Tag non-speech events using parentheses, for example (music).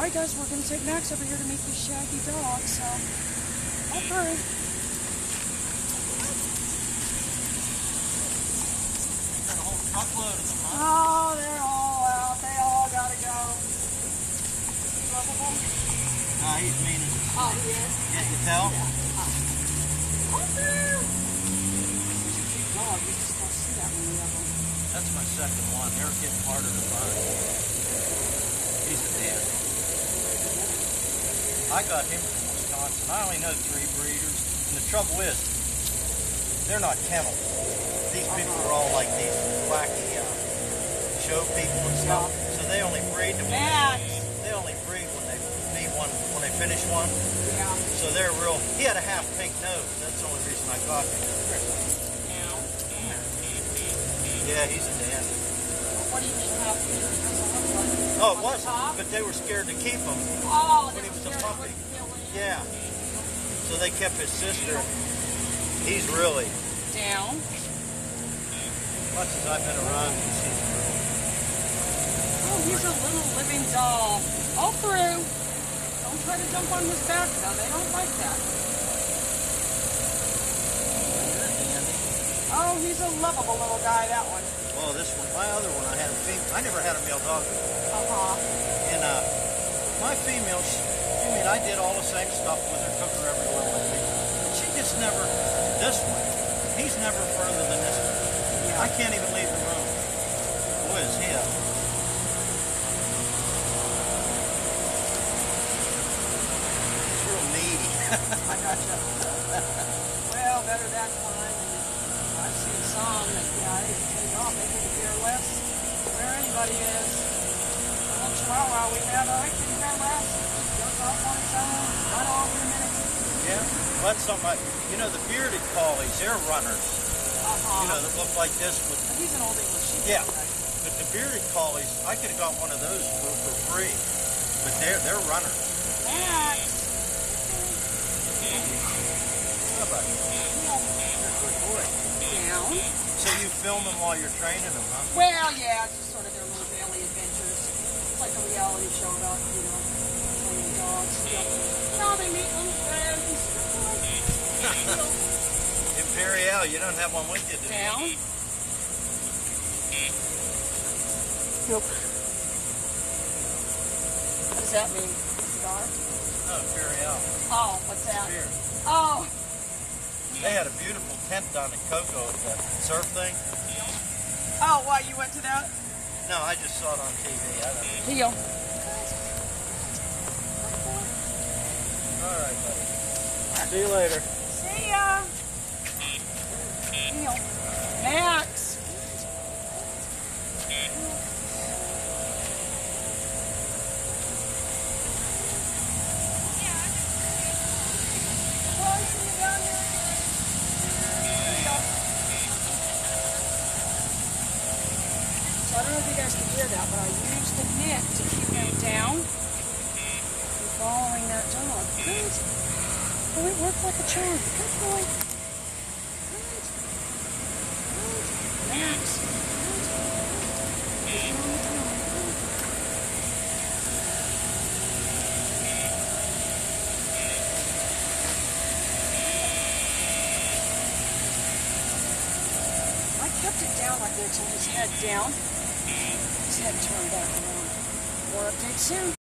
Alright guys, we're gonna take Max over here to meet the shaggy dog, so all through. Got a whole truckload of them, huh? Oh, they're all out. They all gotta go. Lovable. Nah, he's mean as Oh, he is. Can't you tell? All through. He's a cute dog. You just don't see that many of them. That's my second one. They're getting harder to find. I got him from Wisconsin. I only know three breeders. And the trouble is, they're not kennels. These people are all like these wacky uh, show people and stuff. So they only breed them. when They, they only breed when they need one, when they finish one. Yeah. So they're real. He had a half pink nose. That's the only reason I got him. Yeah, he's a dandy. What do you mean half feet? Does it look like? Oh, it wasn't, but they were scared to keep him. Oh, when he was a puppy. wouldn't fill in. Yeah. So they kept his sister. He's really, Down. much as I've been around, Oh, he's a little living doll. All through. Don't try to jump on his back, though. They don't like that. Oh, he's a lovable little guy, that one. Well, this one, my other one, I had a female. I never had a male dog. Uh-huh. And uh, my female, she, I mean, I did all the same stuff with her, took her everywhere with me. But she just never, this one, he's never further than this one. I can't even leave the room. Boy, is he a He's real needy. (laughs) I gotcha. well, better that kind. I've seen some that, yeah, they can take off. They couldn't care less where anybody is. Little chihuahua we have, couldn't care less. Goes off on its own, run off in a minute. Yeah, that's something. You know, the bearded collies, they're runners. Uh-huh. You know, that look like this with. But he's an old English sheepdog. Yeah. right? But the bearded collies, I could have got one of those for, for free. But they're they're runners. Max. Down. So you film them while you're training them, huh? Well, yeah, it's just sort of their little daily adventures. It's like a reality show about, you know, training dogs. You know, you they meet little friends and stuff like that. Imperial, you don't have one with you, do you? Down. Nope. What does that mean? Star? No, oh, Imperial. Oh, what's that? Here. Oh, They had a beautiful tent down in Cocoa at the surf thing. oh, why you went to that? No, I just saw it on TV. I don't know. Heel. All right, buddy. See you later. See ya. Heel. Guys can hear that, but I used the net to keep them down and following that dog. Good. Oh, it worked like a charm. Good boy. Good. Good. Max. I kept it down like this, so his head down, his head turned back around. More updates soon.